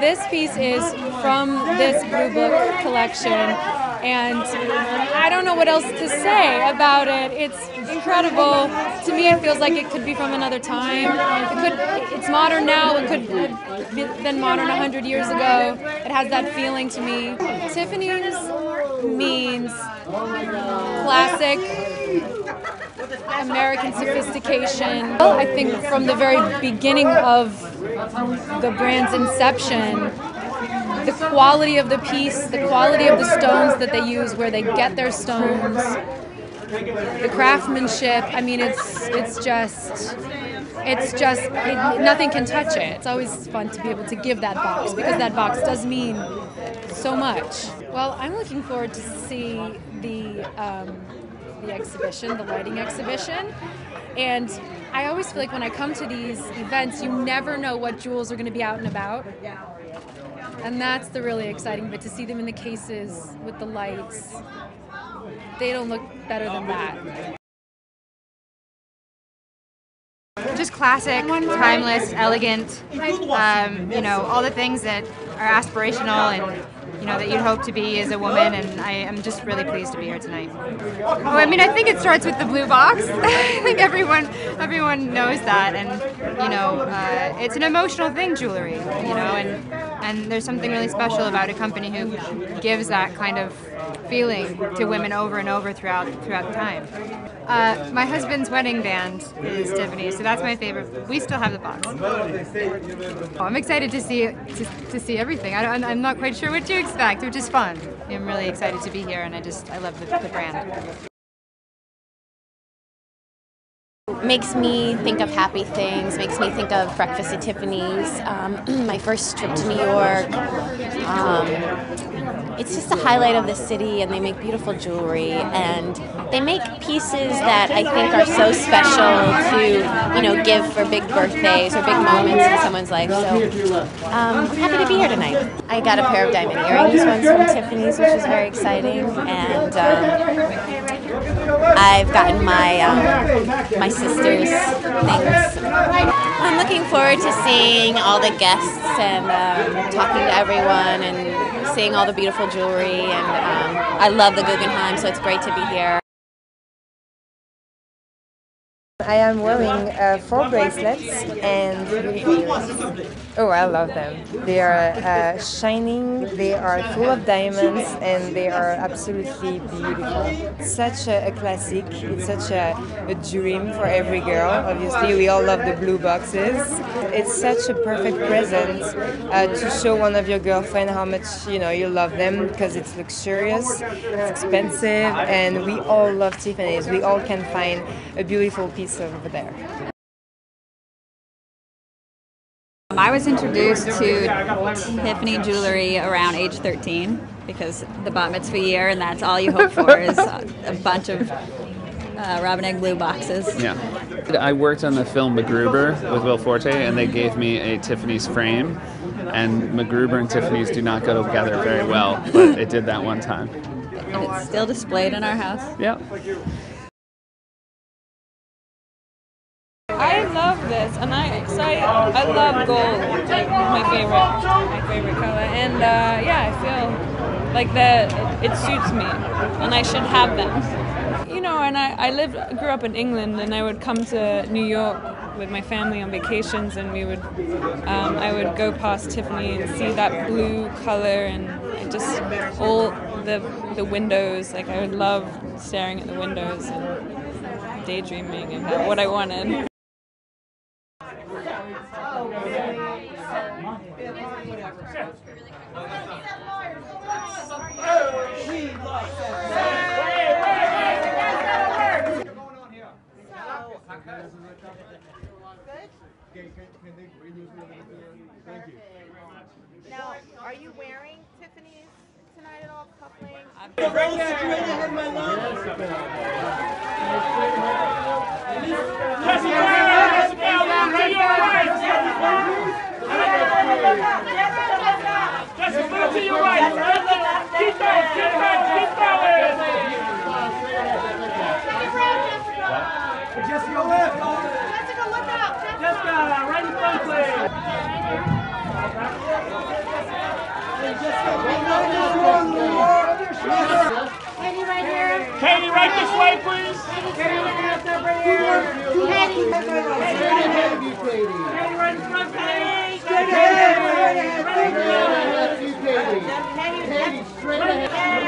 This piece is from this Blue Book collection, and I don't know what else to say about it. It's incredible. To me, it feels like it could be from another time. It could. It's modern now. It could have been modern 100 years ago. It has that feeling to me. Tiffany's means classic American sophistication. I think from the very beginning of the brand's inception, the quality of the piece, the quality of the stones that they use, where they get their stones, the craftsmanship. I mean, it's it's just it's just it, nothing can touch it. It's always fun to be able to give that box because that box does mean so much. Well, I'm looking forward to see the. Um, the exhibition, the lighting exhibition. And I always feel like when I come to these events, you never know what jewels are going to be out and about. And that's the really exciting bit to see them in the cases with the lights. They don't look better than that. Just classic, timeless, elegant. Um, you know, all the things that are aspirational and you know that you'd hope to be as a woman, and I am just really pleased to be here tonight. Well, I mean, I think it starts with the blue box. I think everyone everyone knows that, and you know, uh, it's an emotional thing, jewelry. You know, and and there's something really special about a company who gives that kind of feeling to women over and over throughout throughout time. Uh, my husband's wedding band is Tiffany, so that's my favorite. We still have the box. Oh, I'm excited to see to, to see everything. I, am not quite sure what to expect, which is fun. I'm really excited to be here, and I just I love the, the brand makes me think of happy things, makes me think of breakfast at Tiffany's, um, my first trip to New York. Um, it's just a highlight of the city, and they make beautiful jewelry, and they make pieces that I think are so special to, you know, give for big birthdays or big moments in someone's life. So um, I'm happy to be here tonight. I got a pair of diamond earrings once from Tiffany's, which is very exciting, and um, I've gotten my um, my sister's things. I'm looking forward to seeing all the guests and um, talking to everyone and seeing all the beautiful jewelry. And um, I love the Guggenheim, so it's great to be here. I am wearing uh, four bracelets and Oh, I love them. They are uh, shining, they are full of diamonds, and they are absolutely beautiful. Such a, a classic, it's such a, a, dream for every girl. Obviously, we all love the blue boxes. It's such a perfect present uh, to show one of your girlfriend how much you know you love them because it's luxurious, it's expensive, and we all love Tiffany's. We all can find a beautiful piece over there. I was introduced to Tiffany jewelry around age 13 because the bat mitzvah year, and that's all you hope for is a bunch of uh, Robin Egg blue boxes. Yeah. I worked on the film MacGruber with Will Forte, and they gave me a Tiffany's frame. And MacGruber and Tiffany's do not go together very well, but it did that one time. And it's still displayed in our house. Yeah. I love this, and I so I, I love gold, like my favorite my favorite color, and uh, yeah, I feel like that it, it suits me, and I should have them. You know, and I I lived grew up in England, and I would come to New York with my family on vacations, and we would um, I would go past Tiffany and see that blue color and just all the the windows. Like I would love staring at the windows and daydreaming about what I wanted. Now, are you wearing Tiffany's tonight at all, coupling? Jessica, to your right. Keep going, keep going, keep going. Jessica left. Jessica, look out. Jessica, right in front, please. away, please? Get in there, get up straight ahead.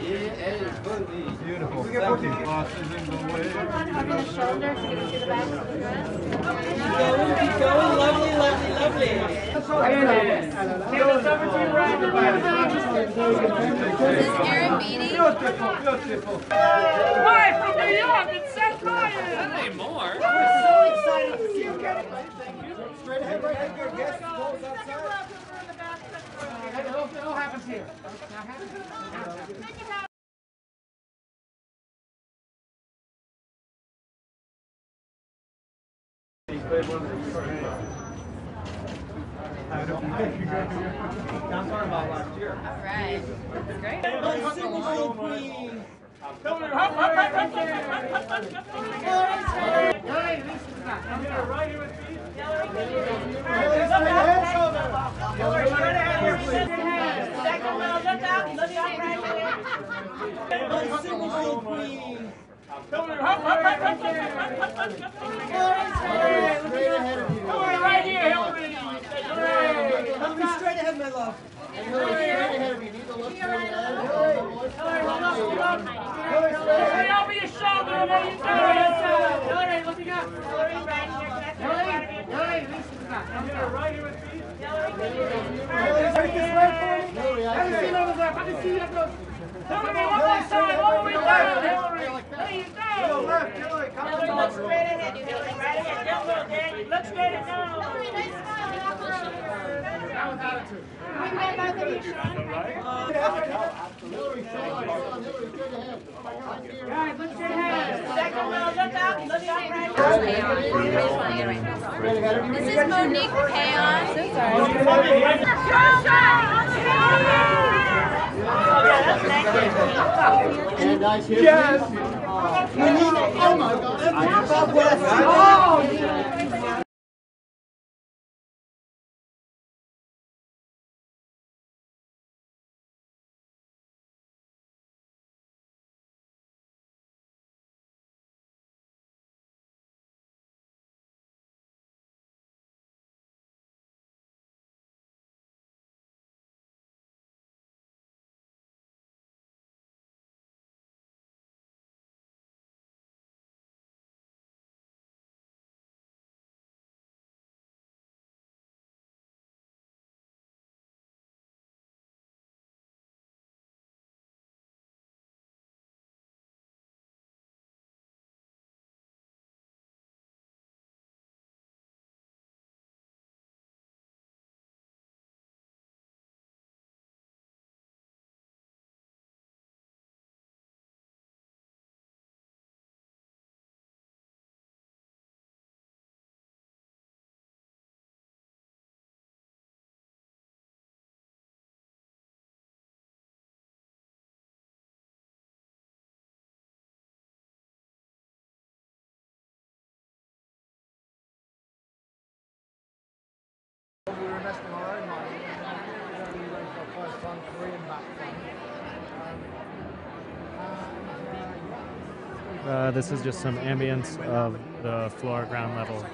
in the the back dress. Lovely, lovely, lovely. This is Erin Beatty. Beautiful, beautiful. Hi, from New York. It's Seth. So excited to see you. Straight ahead, right close outside it all happens here. I don't. I'm talking about last year. All right. That's great. Right, this is not. Hilary, look up. Hilary, right here. Hey, this is not. I'm here, right here with me. Take this right for me. I can see you. I can see you. Hilary, one more time. Hilary. Go. Hilary. Come Hilary, ahead. Right. This is Monique Péan. Nice here. Yes. Oh my God. Oh. This is just some ambience of the floor ground level